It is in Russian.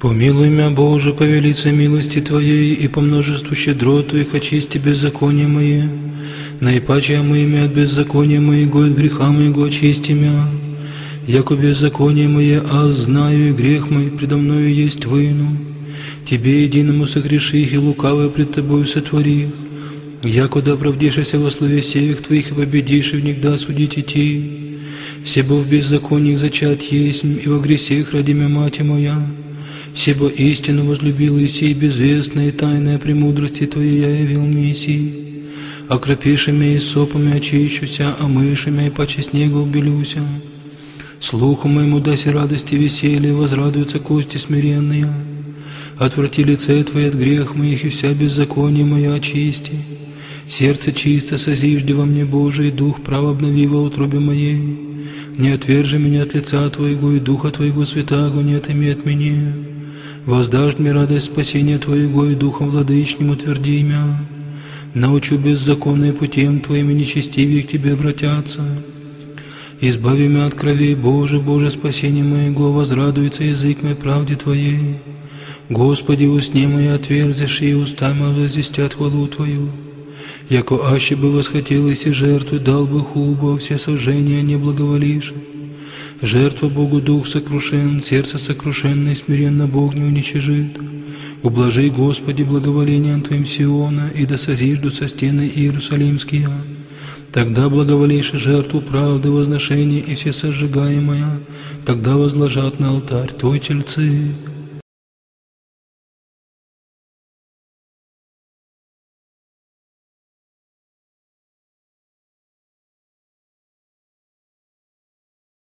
Помилуй меня, Боже, по велице милости Твоей и по множеству щедрот Твоих очисти беззакония мои. Наипаче мы имя от беззакония моего, от греха моего очисти мя. Яко беззаконие мое, а знаю и грех мой предо мною есть выну. Тебе единому согреши и лукавое пред Тобою сотвори. Яко да оправдишься во слове сеях Твоих и победишь, и внегда судить идти. Себо в беззакониях зачат есть, и во гресех ради мя мать моя. Себо истину возлюбил и сей безвестная и тайная премудрости Твоей я явил Мессии. Окропиши меня и сопами очищуся, а мыши меня и паче снега убелюся. Слуху моему даси радости веселье, возрадуются кости смиренные. Отврати лице Твое от грех моих, и вся беззаконие моя очисти. Сердце чисто созижди во мне, Божий, дух прав обнови во утробе моей. Не отвержи меня от лица Твоего, и Духа Твоего святаго не отыми от меня. Воздашь мне радость спасения Твоего, и Духом владычним утверди меня. Научу беззаконные путем Твоими нечестивее к Тебе обратятся. Избави меня от крови, Боже, Боже, спасение моего, возрадуется язык мой правде Твоей. Господи, усне мои отверзишь, и уста мои возвестят хвалу Твою. Яко аще бы восхотелось и жертвы, дал бы хубо, все сожжения не благоволишь. Жертва Богу дух сокрушен, сердце сокрушенное, смиренно Бог не уничижит. Ублажи, Господи, благоволением Твоим Сиона, и да созиждутся стены Иерусалимские. Тогда благоволишь жертву правды, возношения и все сожигаемое, тогда возложат на алтарь Твой тельцы.